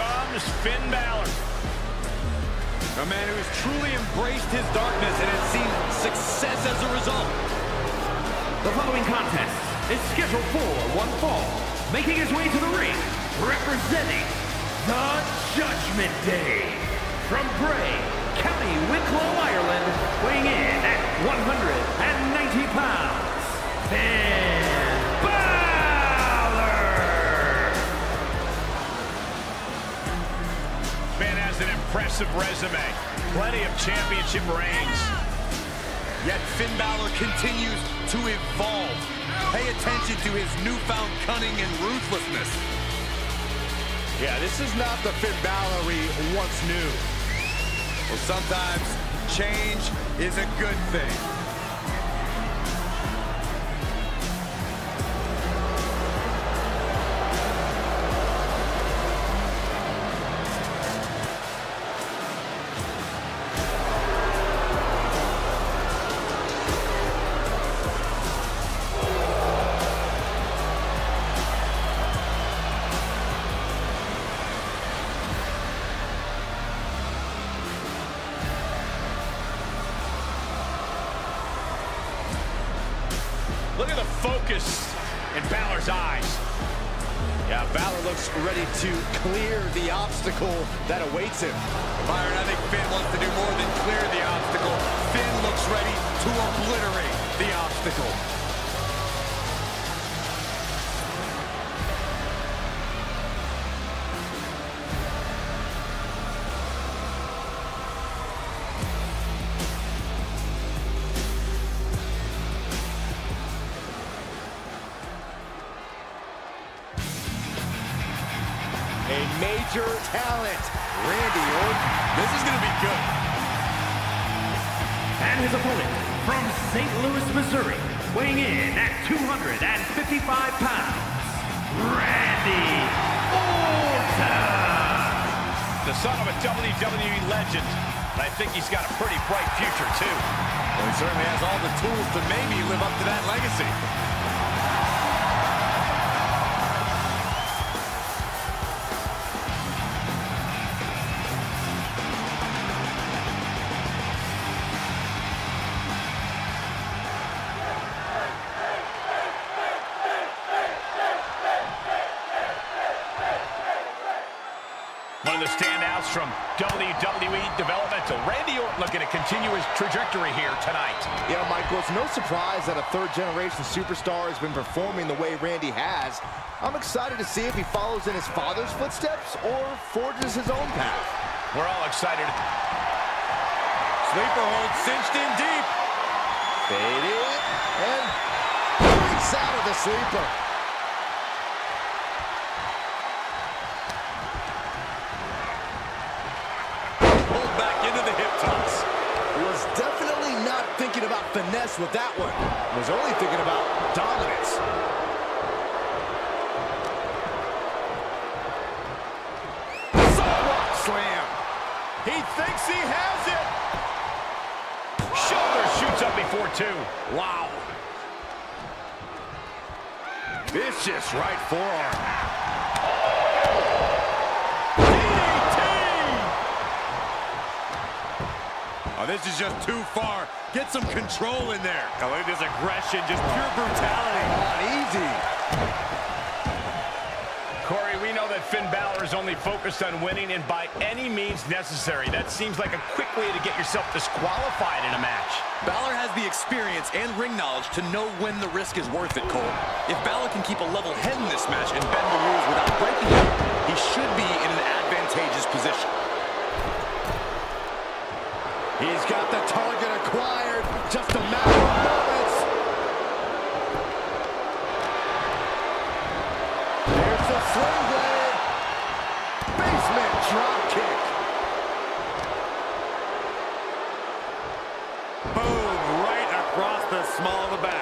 comes Finn Balor. A man who has truly embraced his darkness and has seen success as a result. The following contest is scheduled for one fall. Making his way to the ring, representing the Judgment Day. From Bray, County Wicklow, Ireland, weighing in at 190 pounds, Finn Finn has an impressive resume. Plenty of championship reigns. Yet Finn Balor continues to evolve. Pay attention to his newfound cunning and ruthlessness. Yeah, this is not the Finn Balor we once knew. Well, sometimes change is a good thing. Look at the focus in Balor's eyes. Yeah, Balor looks ready to clear the obstacle that awaits him. Byron, I major talent, Randy Orton. This is going to be good. And his opponent from St. Louis, Missouri, weighing in at 255 pounds, Randy Orton! The son of a WWE legend. And I think he's got a pretty bright future, too. Well, he certainly has all the tools to maybe live up to that legacy. Of the standouts from WWE Developmental. Randy Orton looking to continue his trajectory here tonight. Yeah, Michael, it's no surprise that a third-generation superstar has been performing the way Randy has. I'm excited to see if he follows in his father's footsteps or forges his own path. We're all excited. Sleeper hold cinched in deep. Faded and breaks out of the sleeper. Finesse with that one. Was only thinking about dominance. Rock slam. He thinks he has it. Shoulder shoots up before two. Wow. Vicious right forearm. Oh, this is just too far. Get some control in there. Oh, look at this aggression, just pure brutality. Not easy. Corey, we know that Finn Balor is only focused on winning and by any means necessary. That seems like a quick way to get yourself disqualified in a match. Balor has the experience and ring knowledge to know when the risk is worth it, Cole. If Balor can keep a level head in this match and bend the rules without breaking them, he should be in an advantageous position. He's got the target acquired. Just a matter of moments. There's the sling blade. Basement drop kick. Boom, right across the small of the back.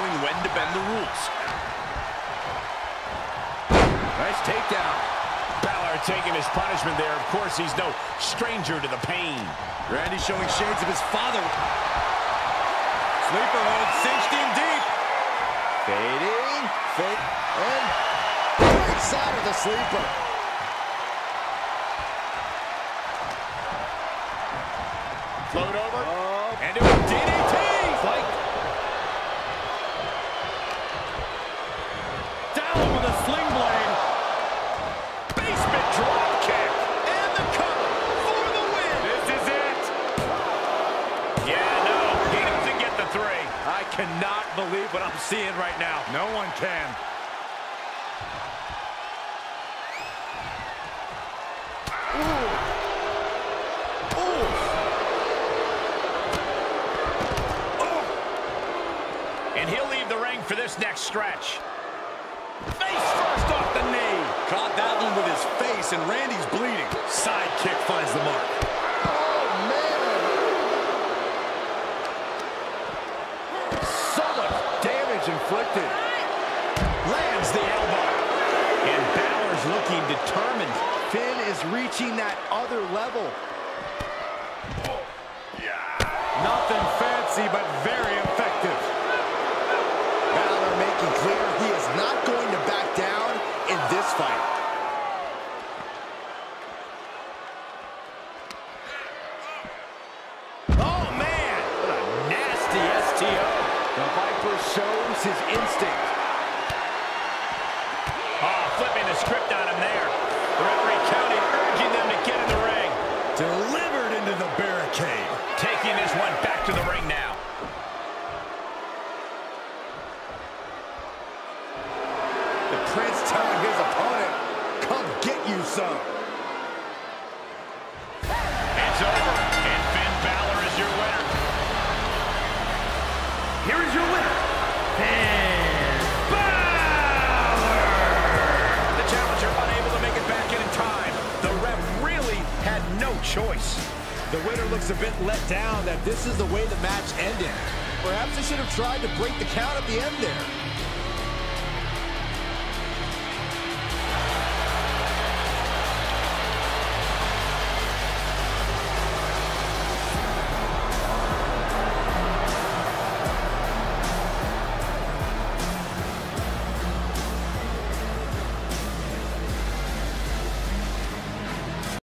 Knowing when to bend the rules. Nice takedown. Balor taking his punishment there. Of course, he's no stranger to the pain. Randy showing shades of his father. Sleeper hold cinched in deep. Fading, fade, and breaks out of the sleeper. Float cannot believe what I'm seeing right now. No one can. And he'll leave the ring for this next stretch. Face first off the knee. Caught that one with his face, and Randy's bleeding. Side kick finds the mark. Looking determined. Finn is reaching that other level. Nothing fancy, but very effective. Balor making clear he is not going to back down in this fight. The. Taking this one back to the ring now. The Prince telling his opponent, come get you some. It's over, and Finn Balor is your winner. Here is your winner, Finn Balor! The challenger unable to make it back in time. The ref really had no choice. The winner looks a bit let down that this is the way the match ended. Perhaps they should have tried to break the count at the end there.